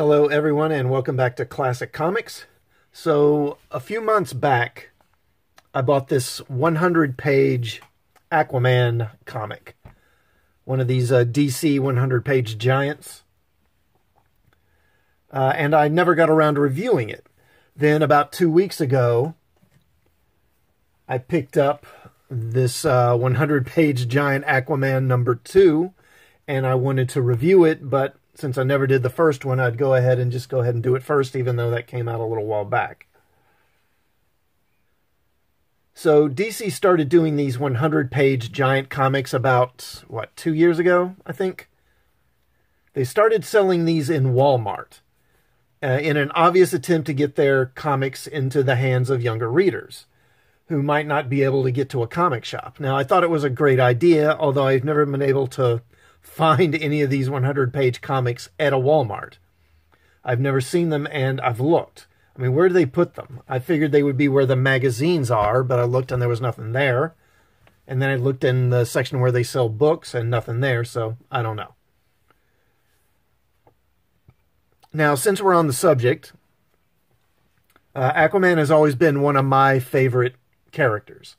Hello, everyone, and welcome back to Classic Comics. So, a few months back, I bought this 100 page Aquaman comic, one of these uh, DC 100 page giants. Uh, and I never got around to reviewing it. Then, about two weeks ago, I picked up this 100 uh, page giant Aquaman number two, and I wanted to review it, but since I never did the first one, I'd go ahead and just go ahead and do it first, even though that came out a little while back. So DC started doing these 100 page giant comics about, what, two years ago, I think? They started selling these in Walmart uh, in an obvious attempt to get their comics into the hands of younger readers who might not be able to get to a comic shop. Now, I thought it was a great idea, although I've never been able to find any of these 100 page comics at a Walmart. I've never seen them and I've looked. I mean, where do they put them? I figured they would be where the magazines are, but I looked and there was nothing there. And then I looked in the section where they sell books and nothing there, so I don't know. Now, since we're on the subject, uh, Aquaman has always been one of my favorite characters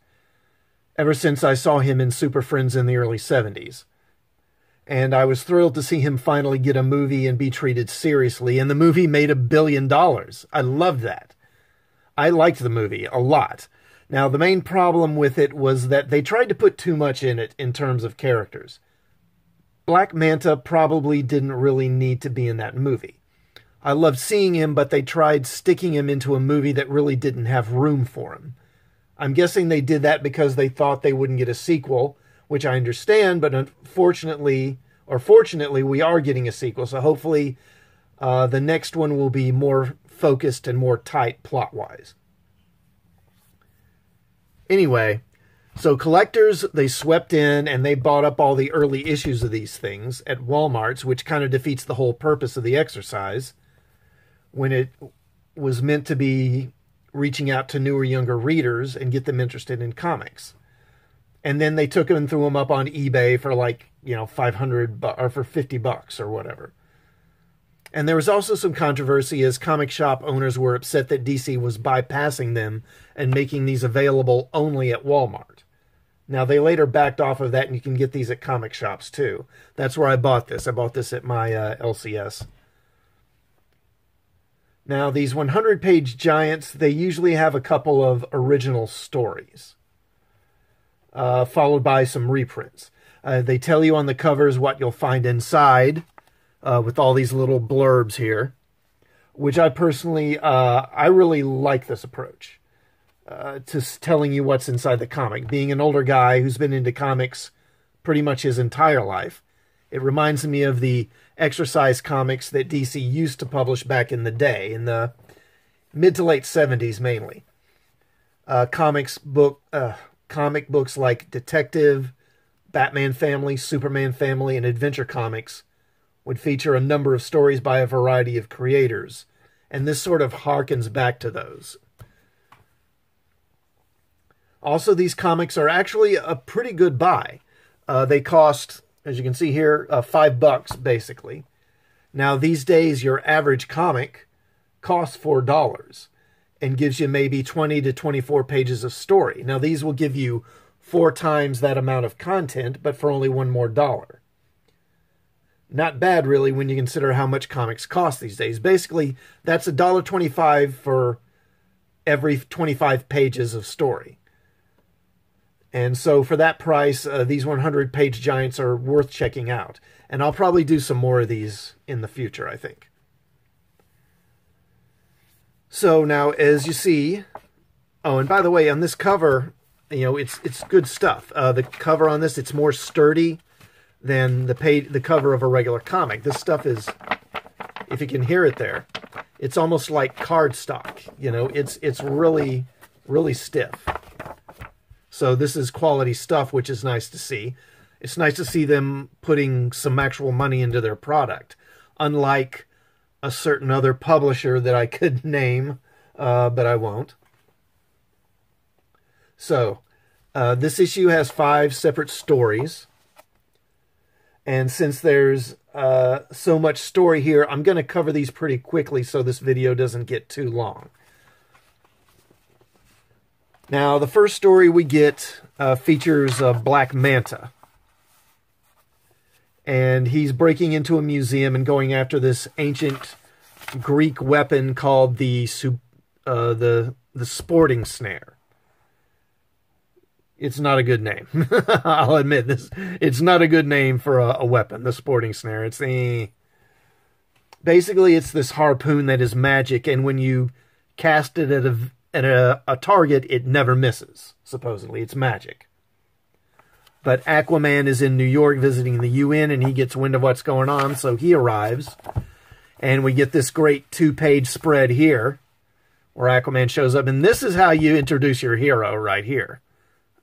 ever since I saw him in Super Friends in the early 70s and I was thrilled to see him finally get a movie and be treated seriously. And the movie made a billion dollars. I loved that. I liked the movie a lot. Now, the main problem with it was that they tried to put too much in it in terms of characters. Black Manta probably didn't really need to be in that movie. I loved seeing him, but they tried sticking him into a movie that really didn't have room for him. I'm guessing they did that because they thought they wouldn't get a sequel, which I understand, but unfortunately, or fortunately, we are getting a sequel. So hopefully, uh, the next one will be more focused and more tight plot wise. Anyway, so collectors they swept in and they bought up all the early issues of these things at Walmart's, which kind of defeats the whole purpose of the exercise when it was meant to be reaching out to newer, younger readers and get them interested in comics and then they took them and threw them up on eBay for like you know 500 bu- or for 50 bucks or whatever. And there was also some controversy as comic shop owners were upset that DC was bypassing them and making these available only at Walmart. Now they later backed off of that, and you can get these at comic shops too. That's where I bought this. I bought this at my uh, LCS. Now these 100-page giants, they usually have a couple of original stories uh, followed by some reprints. Uh, they tell you on the covers what you'll find inside uh, with all these little blurbs here, which I personally, uh, I really like this approach uh, to telling you what's inside the comic. Being an older guy who's been into comics pretty much his entire life, it reminds me of the exercise comics that DC used to publish back in the day, in the mid to late 70s mainly. Uh, comics book, comic books like Detective, Batman Family, Superman Family, and Adventure Comics would feature a number of stories by a variety of creators, and this sort of harkens back to those. Also, these comics are actually a pretty good buy. Uh, they cost, as you can see here, uh, five bucks basically. Now, these days, your average comic costs four dollars and gives you maybe 20 to 24 pages of story. Now, these will give you four times that amount of content, but for only one more dollar. Not bad, really, when you consider how much comics cost these days. Basically, that's a dollar twenty-five for every 25 pages of story. And so, for that price, uh, these 100 page giants are worth checking out. And I'll probably do some more of these in the future, I think. So now, as you see, oh, and by the way, on this cover, you know, it's it's good stuff. Uh, the cover on this, it's more sturdy than the page, the cover of a regular comic. This stuff is, if you can hear it there, it's almost like cardstock. You know, it's it's really really stiff. So this is quality stuff, which is nice to see. It's nice to see them putting some actual money into their product, unlike a certain other publisher that I could name, uh, but I won't. So, uh, this issue has five separate stories. And since there's uh, so much story here. I'm going to cover these pretty quickly so this video doesn't get too long. Now, the first story we get uh, features uh, Black Manta. And he's breaking into a museum and going after this ancient Greek weapon called the uh, the the sporting snare. It's not a good name. I'll admit this. It's not a good name for a, a weapon. The sporting snare. It's the basically it's this harpoon that is magic, and when you cast it at a at a, a target, it never misses. Supposedly, it's magic. But Aquaman is in New York visiting the UN, and he gets wind of what's going on, so he arrives and we get this great two-page spread here where Aquaman shows up. And this is how you introduce your hero right here.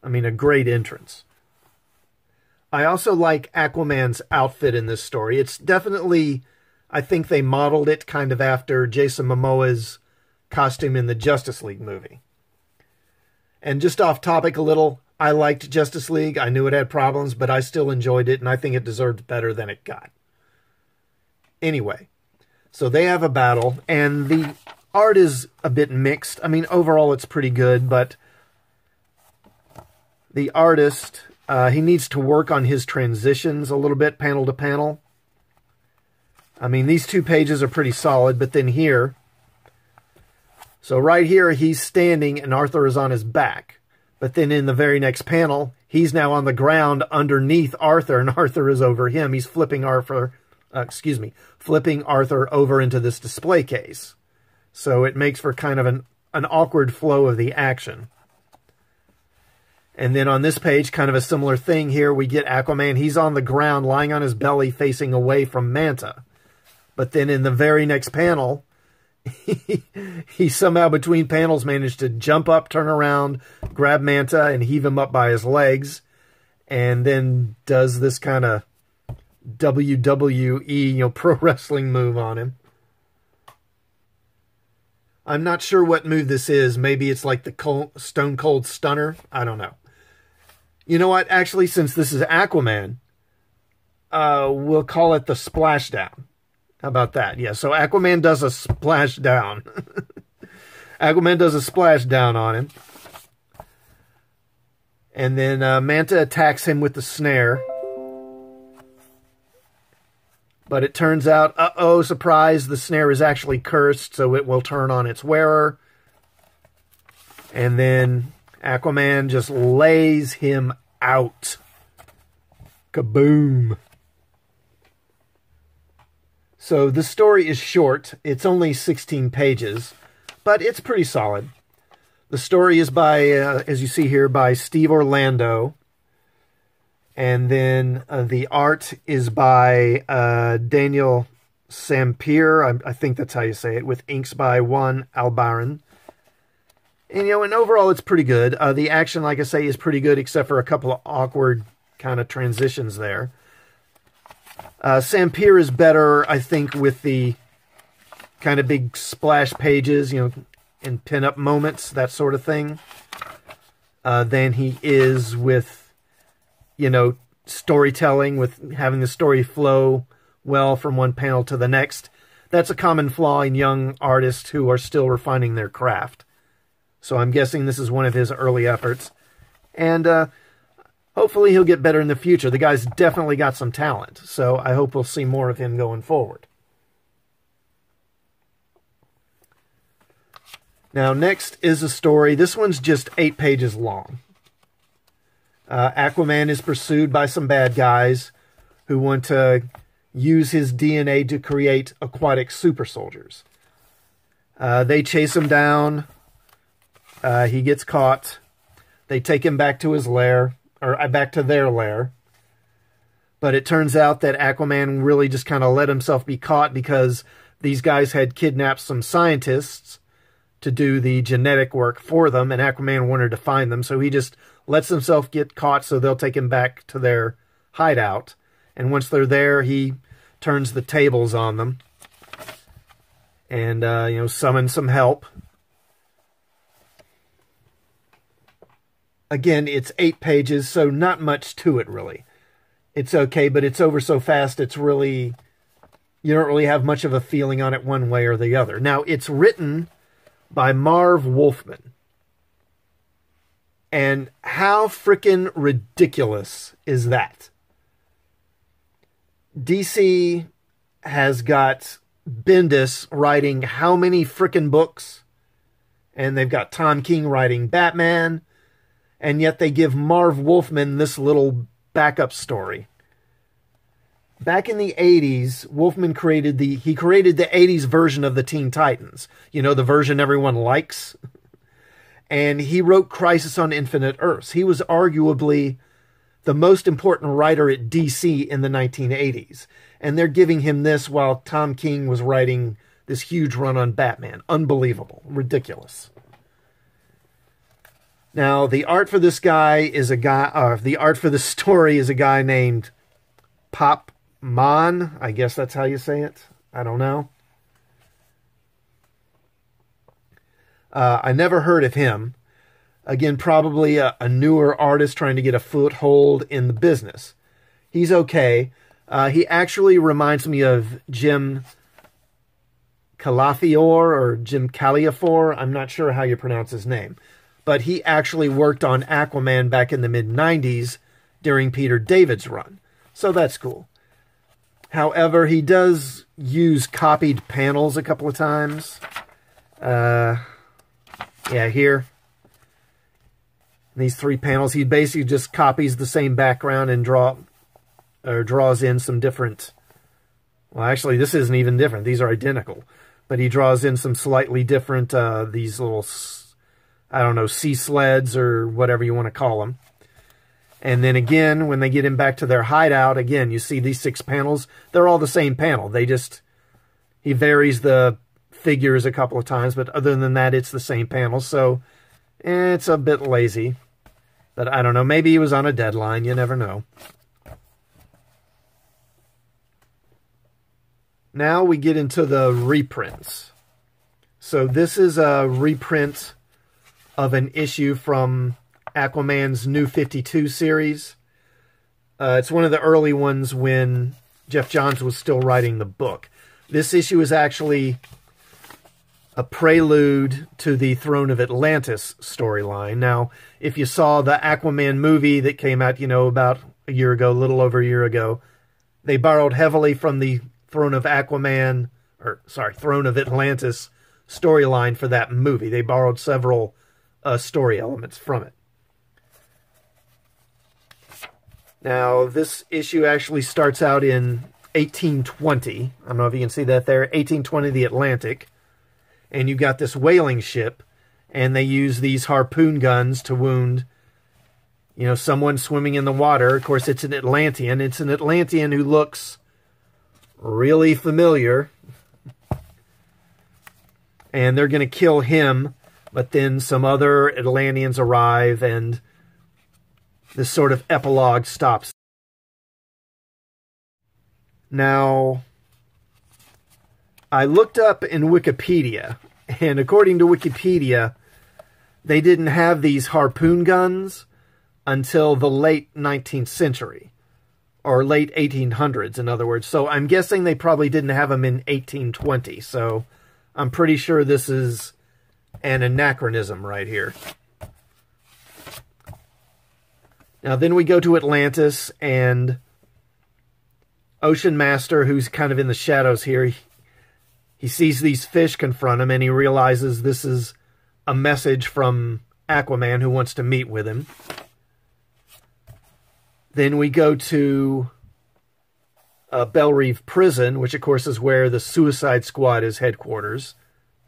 I mean, a great entrance. I also like Aquaman's outfit in this story. It's definitely, I think they modeled it kind of after Jason Momoa's costume in the Justice League movie. And just off topic a little, I liked Justice League. I knew it had problems, but I still enjoyed it, and I think it deserved better than it got. Anyway, so they have a battle, and the art is a bit mixed. I mean, overall it's pretty good, but the artist, uh, he needs to work on his transitions a little bit, panel to panel. I mean, these two pages are pretty solid, but then here, so right here, he's standing and Arthur is on his back. But then in the very next panel, he's now on the ground underneath Arthur, and Arthur is over him. He's flipping Arthur uh, excuse me, flipping Arthur over into this display case. So it makes for kind of an, an awkward flow of the action. And then on this page, kind of a similar thing here, we get Aquaman. He's on the ground, lying on his belly, facing away from Manta. But then in the very next panel, he, somehow between panels managed to jump up, turn around, grab Manta, and heave him up by his legs. And then does this kind of WWE, you know, pro wrestling move on him. I'm not sure what move this is. Maybe it's like the cold, Stone Cold Stunner. I don't know. You know what? Actually, since this is Aquaman, uh, we'll call it the Splashdown. How about that? Yeah, so Aquaman does a splash down. Aquaman does a splash down on him. And then uh, Manta attacks him with the snare. But it turns out, uh-oh, surprise, the snare is actually cursed, so it will turn on its wearer. And then Aquaman just lays him out. Kaboom. So the story is short. It's only 16 pages, but it's pretty solid. The story is by, uh, as you see here, by Steve Orlando. And then uh, the art is by uh, Daniel Sampere. I, I, think that's how you say it, with inks by Juan Albarrán. And, you know, and overall it's pretty good. Uh, the action, like I say, is pretty good, except for a couple of awkward kind of transitions there. Uh, Sampere is better, I think, with the kind of big splash pages, you know, and pin-up moments, that sort of thing, uh, than he is with you know, storytelling with having the story flow well from one panel to the next. That's a common flaw in young artists who are still refining their craft. So I'm guessing this is one of his early efforts. And uh, hopefully he'll get better in the future. The guy's definitely got some talent. So I hope we'll see more of him going forward. Now, next is a story. This one's just eight pages long. Uh, Aquaman is pursued by some bad guys who want to use his DNA to create aquatic super soldiers. Uh, they chase him down. Uh, he gets caught. They take him back to his lair, or uh, back to their lair. But it turns out that Aquaman really just kind of let himself be caught because these guys had kidnapped some scientists to do the genetic work for them, and Aquaman wanted to find them, so he just lets himself get caught so they'll take him back to their hideout. And once they're there, he turns the tables on them and, uh, you know, summons some help. Again, it's eight pages, so not much to it, really. it's okay, but it's over so fast, it's really, you don't really have much of a feeling on it one way or the other. Now, it's written by Marv Wolfman. And how freaking ridiculous is that? DC has got Bendis writing how many freaking books? And they've got Tom King writing Batman. And yet they give Marv Wolfman this little backup story. Back in the 80s, Wolfman created the he created the 80s version of the Teen Titans. You know, the version everyone likes. And he wrote Crisis on Infinite Earths. He was arguably the most important writer at DC in the 1980s. And they're giving him this while Tom King was writing this huge run on Batman. Unbelievable. Ridiculous. Now, the art for this guy is a guy, uh, the art for the story is a guy named Pop Mhan. I guess that's how you say it. I don't know. Uh, I never heard of him. Again, probably a, a, newer artist trying to get a foothold in the business. He's okay. Uh, he actually reminds me of Jim Calafiore or Jim Caliafor. I'm not sure how you pronounce his name but he actually worked on Aquaman back in the mid 90s during Peter David's run. So that's cool. However, he does use copied panels a couple of times. Uh, yeah, here. These three panels, he basically just copies the same background and draw or draws in some different. Well, actually, this isn't even different. These are identical, but he draws in some slightly different uh, these little I don't know, sea sleds or whatever you want to call them. And then again, when they get him back to their hideout, again, you see these six panels. They're all the same panel. They just, he varies the figures a couple of times, but other than that, it's the same panel. So it's a bit lazy. But I don't know. Maybe he was on a deadline. You never know. Now we get into the reprints. So this is a reprint of an issue from Aquaman's New 52 series. Uh, it's one of the early ones when Geoff Johns was still writing the book. This issue is actually a prelude to the Throne of Atlantis storyline. Now, if you saw the Aquaman movie that came out, you know, about a year ago, a little over a year ago, they borrowed heavily from the Throne of Aquaman, or sorry, Throne of Atlantis storyline for that movie. They borrowed several uh, story elements from it. Now, this issue actually starts out in 1820. I don't know if you can see that there. 1820, the Atlantic. And you've got this whaling ship, and they use these harpoon guns to wound, you know, someone swimming in the water. Of course, it's an Atlantean. It's an Atlantean who looks really familiar. And they're going to kill him but then some other Atlanteans arrive and this sort of epilogue stops. Now, I looked up in Wikipedia, and according to Wikipedia, they didn't have these harpoon guns until the late 19th century, or late 1800s, in other words. So I'm guessing they probably didn't have them in 1820. So I'm pretty sure this is an anachronism right here. Now, then we go to Atlantis, and Ocean Master, who's kind of in the shadows here, he, he sees these fish confront him, and he realizes this is a message from Aquaman who wants to meet with him. Then we go to uh, Prison, which of course is where the Suicide Squad is headquarters,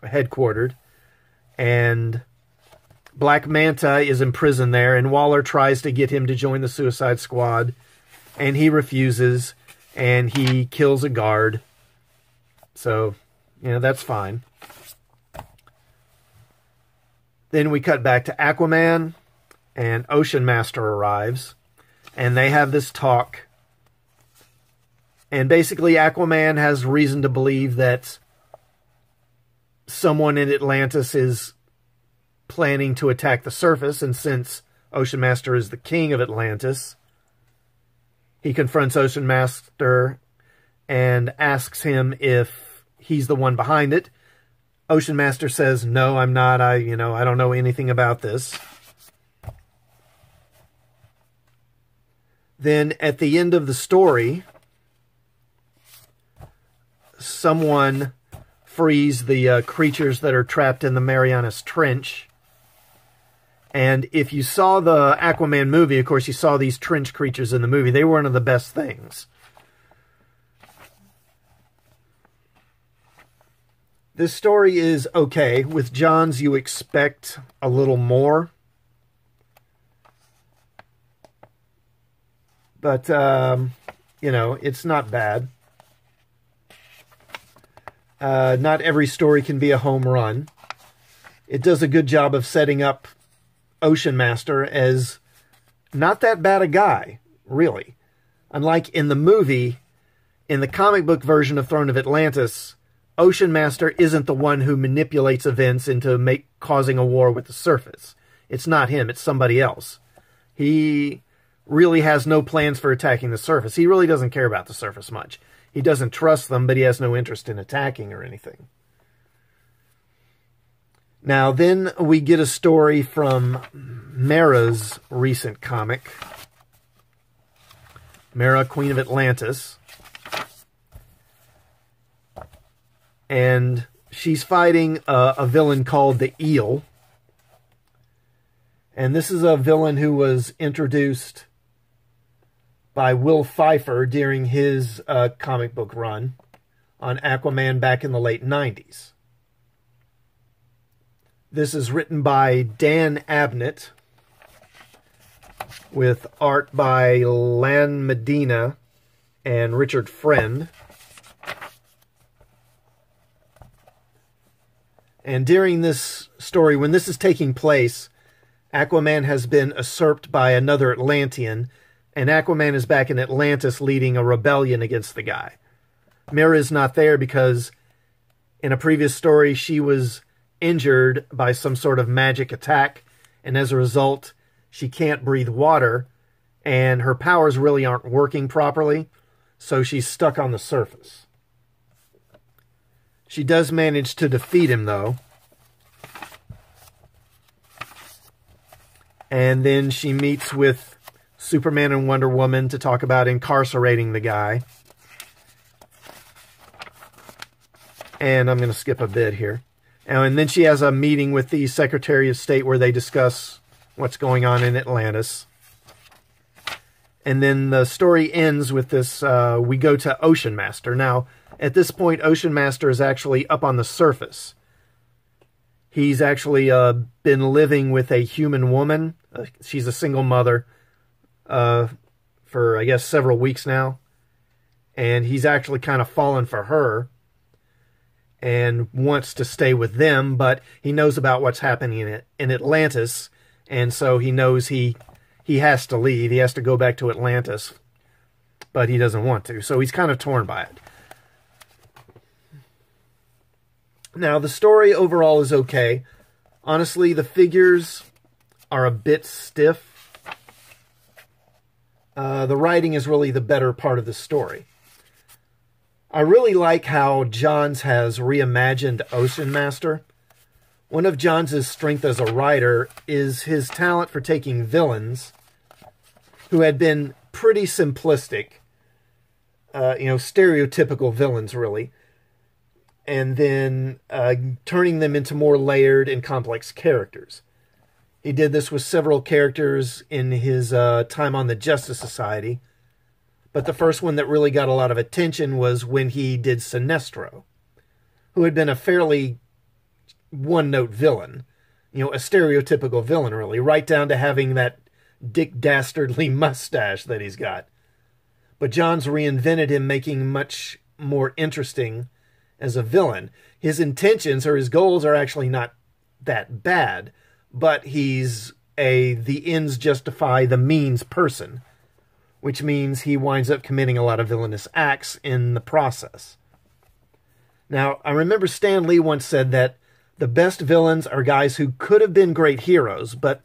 headquartered and Black Manta is in prison there, and Waller tries to get him to join the Suicide Squad, and he refuses, and he kills a guard. So, you know, that's fine. Then we cut back to Aquaman, and Ocean Master arrives, and they have this talk. And basically, Aquaman has reason to believe that someone in Atlantis is planning to attack the surface, and since Ocean Master is the king of Atlantis, he confronts Ocean Master and asks him if he's the one behind it. Ocean Master says, "No, I'm not. I, you know, I don't know anything about this." Then at the end of the story, someone frees the uh, creatures that are trapped in the Marianas Trench. And if you saw the Aquaman movie, of course, you saw these trench creatures in the movie. They were one of the best things. This story is okay. With Johns, you expect a little more. But, um, you know, it's not bad. Uh, not every story can be a home run. It does a good job of setting up Ocean Master as not that bad a guy, really. Unlike in the movie, in the comic book version of Throne of Atlantis, Ocean Master isn't the one who manipulates events into make causing a war with the surface. It's not him, it's somebody else. He really has no plans for attacking the surface. He really doesn't care about the surface much. He doesn't trust them, but he has no interest in attacking or anything. Now, then we get a story from Mera's recent comic, Mera, Queen of Atlantis. And she's fighting a, a villain called the Eel. And this is a villain who was introduced by Will Pfeifer during his uh, comic book run on Aquaman back in the late 90s. This is written by Dan Abnett with art by Lan Medina and Richard Friend. And during this story, when this is taking place, Aquaman has been usurped by another Atlantean and Aquaman is back in Atlantis leading a rebellion against the guy. Mera is not there because in a previous story she was injured by some sort of magic attack, and as a result, she can't breathe water, and her powers really aren't working properly, so she's stuck on the surface. She does manage to defeat him, though. And then she meets with Superman and Wonder Woman to talk about incarcerating the guy. And I'm going to skip a bit here. And then she has a meeting with the Secretary of State where they discuss what's going on in Atlantis. And then the story ends with this uh, we go to Ocean Master. Now, at this point, Ocean Master is actually up on the surface. He's actually uh, been living with a human woman. Uh, she's a single mother uh, for I guess several weeks now, and he's actually kind of fallen for her and wants to stay with them, but he knows about what's happening in, Atlantis, and so he knows he he has to leave. He has to go back to Atlantis, but he doesn't want to, so he's kind of torn by it. Now, the story overall is okay. Honestly, the figures are a bit stiff uh, the writing is really the better part of the story. I really like how Johns has reimagined Ocean Master. One of Johns' strength as a writer is his talent for taking villains who had been pretty simplistic, uh, you know, stereotypical villains, really, and then uh, turning them into more layered and complex characters. He did this with several characters in his uh, time on the Justice Society. But the first one that really got a lot of attention was when he did Sinestro, who had been a fairly one note villain. You know, a stereotypical villain, really, right down to having that Dick Dastardly mustache that he's got. But Johns reinvented him, making much more interesting as a villain. His intentions or his goals are actually not that bad but he's a the ends justify the means person, which means he winds up committing a lot of villainous acts in the process. Now, I remember Stan Lee once said that the best villains are guys who could have been great heroes, but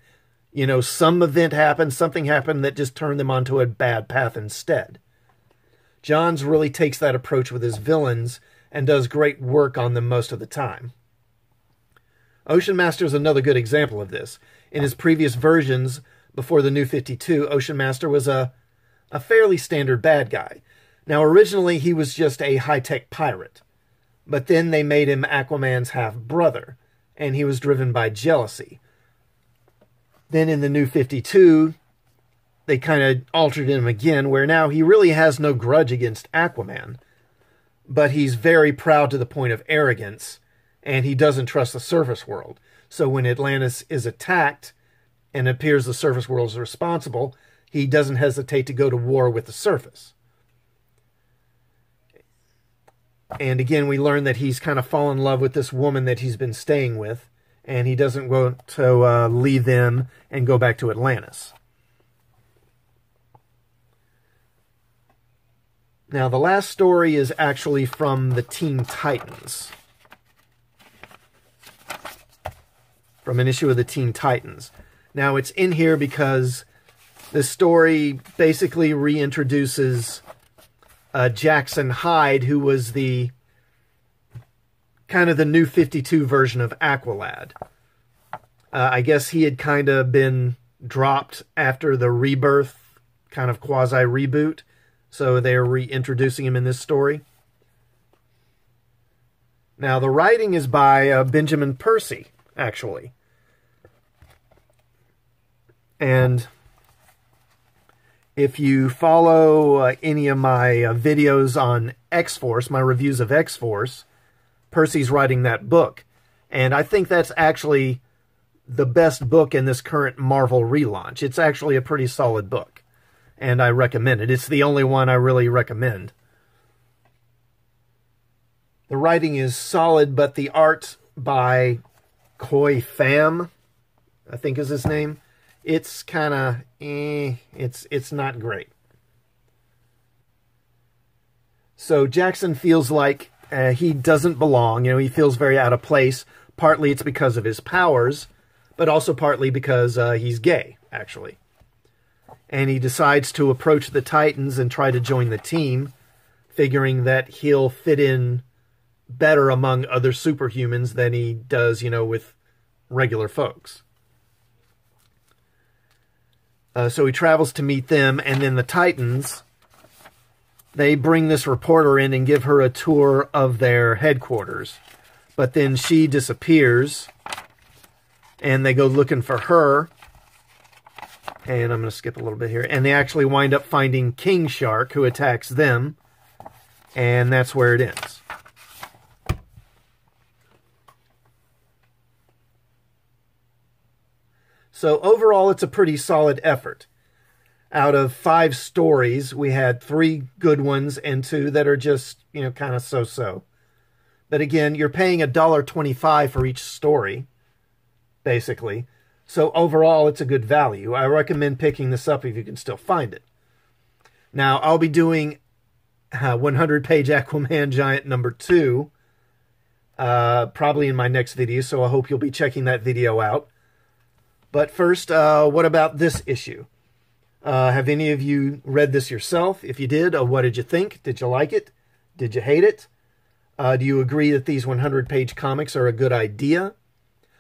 You know, some event happened, something happened that just turned them onto a bad path instead. Johns really takes that approach with his villains and does great work on them most of the time. Ocean Master is another good example of this. In his previous versions, before the New 52, Ocean Master was a, a fairly standard bad guy. Now, originally, he was just a high tech pirate, but then they made him Aquaman's half brother, and he was driven by jealousy. Then in the New 52, they kind of altered him again, where now he really has no grudge against Aquaman, but he's very proud to the point of arrogance, and he doesn't trust the surface world. So when Atlantis is attacked and appears the surface world is responsible, he doesn't hesitate to go to war with the surface. And again, we learn that he's kind of fallen in love with this woman that he's been staying with, and he doesn't want to uh, leave them and go back to Atlantis. Now, the last story is actually from the Teen Titans. From an issue of the Teen Titans. Now, it's in here because the story basically reintroduces uh, Jackson Hyde, who was the kind of the new 52 version of Aqualad. Uh, I guess he had kind of been dropped after the rebirth, kind of quasi reboot. So they're reintroducing him in this story. Now, the writing is by uh, Benjamin Percy, actually. And if you follow uh, any of my uh, videos on X Force, my reviews of X Force, Percy's writing that book. And I think that's actually the best book in this current Marvel relaunch. It's actually a pretty solid book. And I recommend it. It's the only one I really recommend. The writing is solid, but the art by Khoi Pham, I think is his name, it's kind of eh, it's it's not great. So Jackson feels like uh, he doesn't belong. You know, he feels very out of place. Partly it's because of his powers, but also partly because uh, he's gay, actually. And he decides to approach the Titans and try to join the team, figuring that he'll fit in better among other superhumans than he does, you know, with regular folks. Uh, so he travels to meet them, and then the Titans, they bring this reporter in and give her a tour of their headquarters. But then she disappears, and they go looking for her. And I'm going to skip a little bit here. And they actually wind up finding King Shark, who attacks them. And that's where it ends. So overall, it's a pretty solid effort. Out of five stories, we had three good ones and two that are just, you know, kind of so-so. But again, you're paying a dollar twenty-five for each story, basically. So overall, it's a good value. I recommend picking this up if you can still find it. Now, I'll be doing 100-page Aquaman Giant number two, uh, probably in my next video, so I hope you'll be checking that video out. But first, uh, what about this issue? Uh, have any of you read this yourself? If you did, uh, what did you think? Did you like it? Did you hate it? Uh, do you agree that these 100 page comics are a good idea?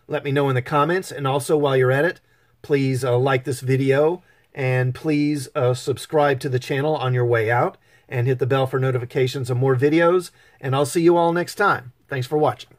Let me know in the comments. And also, while you're at it, please uh, like this video and please uh, subscribe to the channel on your way out and hit the bell for notifications of more videos. And I'll see you all next time. Thanks for watching.